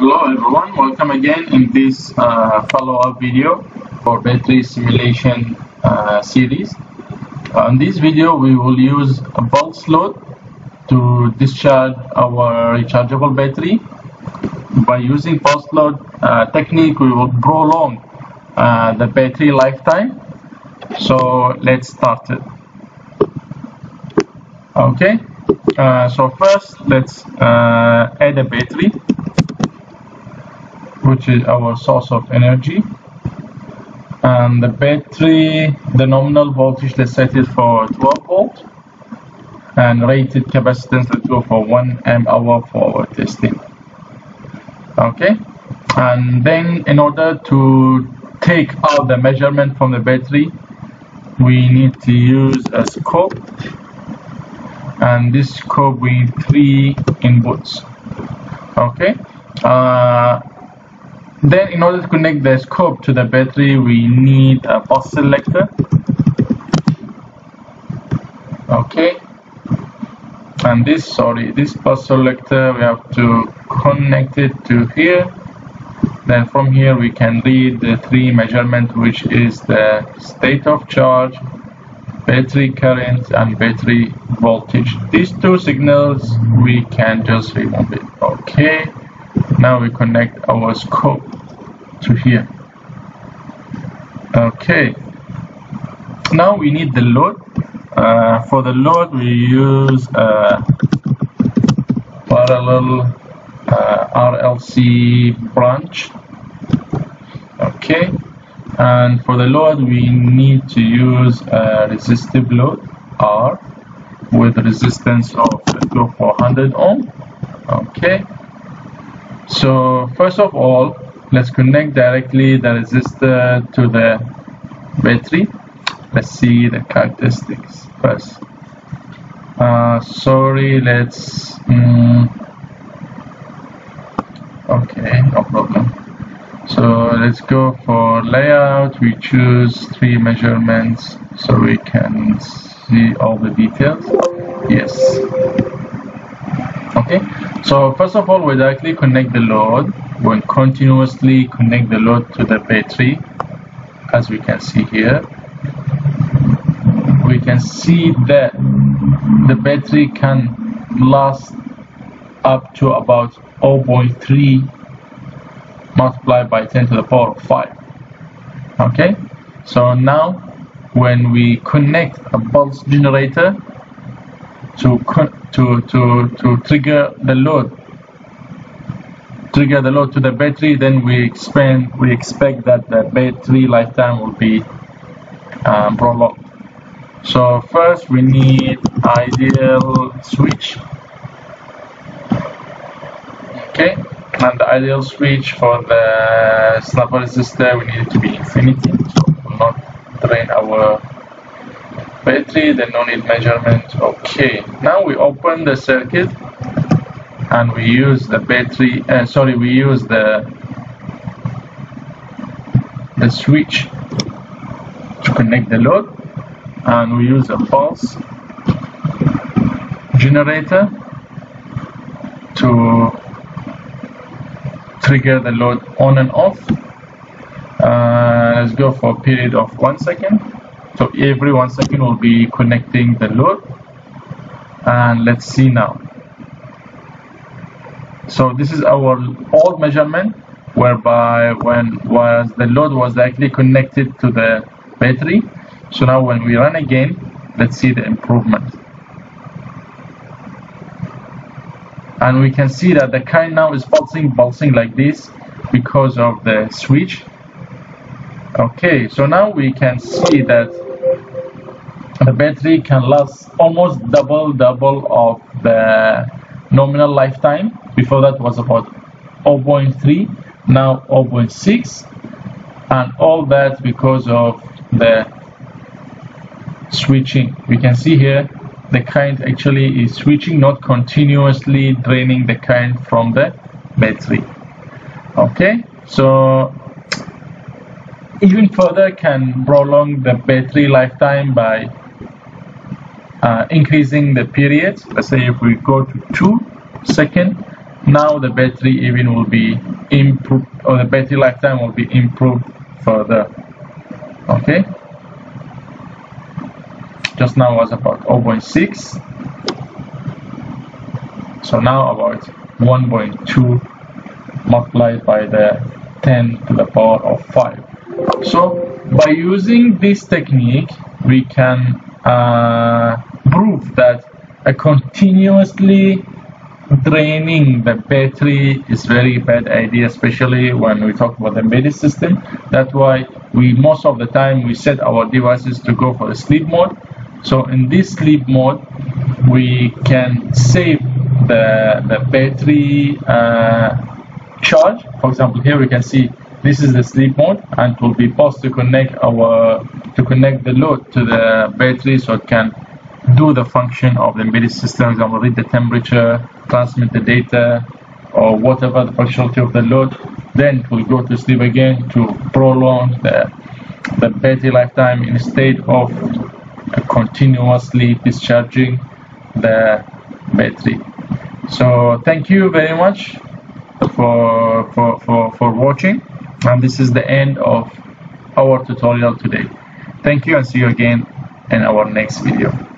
Hello everyone, welcome again in this uh, follow-up video for battery simulation uh, series. Uh, in this video we will use a pulse load to discharge our rechargeable battery. By using pulse load uh, technique we will prolong uh, the battery lifetime. So let's start it. Okay, uh, so first let's add a battery which is our source of energy. And the battery the nominal voltage let's set it for 12 volt and rated capacitance let's go for 1 amp hour for our testing. Okay? And then in order to take out the measurement from the battery we need to use a scope. And this scope we need three inputs. Okay? Uh, then in order to connect the scope to the battery, we need a bus selector. Okay. And this, sorry, this bus selector, we have to connect it to here. Then from here we can read the three measurements, which is the state of charge, battery current, and battery voltage. These two signals, we can just remove it. Okay now we connect our scope to here. Okay. Now we need the load. Uh, for the load we use a parallel uh, RLC branch. Okay. And for the load we need to use a resistive load R with resistance of let's go for 100 ohm. Okay so first of all let's connect directly the resistor to the battery. Let's see the characteristics first. Uh, sorry let's um, okay no problem. So let's go for layout. We choose three measurements so we can see all the details. Yes okay. So first of all we directly connect the load. We'll continuously connect the load to the battery as we can see here. We can see that the battery can last up to about 0.3 multiplied by 10 to the power of 5 okay. So now when we connect a pulse generator to to to to trigger the load trigger the load to the battery then we expand we expect that the battery lifetime will be um, prolonged. So first we need ideal switch. Okay and the ideal switch for the snubber resistor we need it to be infinity so will not drain our battery the no need measurement. Okay now we open the circuit and we use the battery uh, sorry we use the the switch to connect the load and we use a pulse generator to trigger the load on and off. Uh, let's go for a period of one second so every one second we'll be connecting the load. And let's see now. So this is our old measurement whereby when was the load was actually connected to the battery. So now when we run again let's see the improvement. And we can see that the current now is pulsing pulsing like this because of the switch. Okay so now we can see that the battery can last almost double double of the nominal lifetime. Before that was about 0.3 now 0.6 and all that because of the switching. We can see here the current actually is switching not continuously draining the current from the battery. Okay so even further can prolong the battery lifetime by uh, increasing the periods let's say if we go to two second now the battery even will be improved or the battery lifetime will be improved further. Okay? Just now was about 0.6 so now about 1.2 multiplied by the 10 to the power of 5 so by using this technique we can uh, prove that a continuously draining the battery is very bad idea especially when we talk about the embedded system. That's why we most of the time we set our devices to go for the sleep mode. So in this sleep mode we can save the the battery uh, charge. For example here we can see this is the sleep mode and it will be possible to connect our to connect the load to the battery so it can do the function of the embedded system, for example, read the temperature, transmit the data, or whatever the functionality of the load, then it will go to sleep again to prolong the, the battery lifetime instead of continuously discharging the battery. So thank you very much for, for, for, for watching and this is the end of our tutorial today. Thank you and see you again in our next video.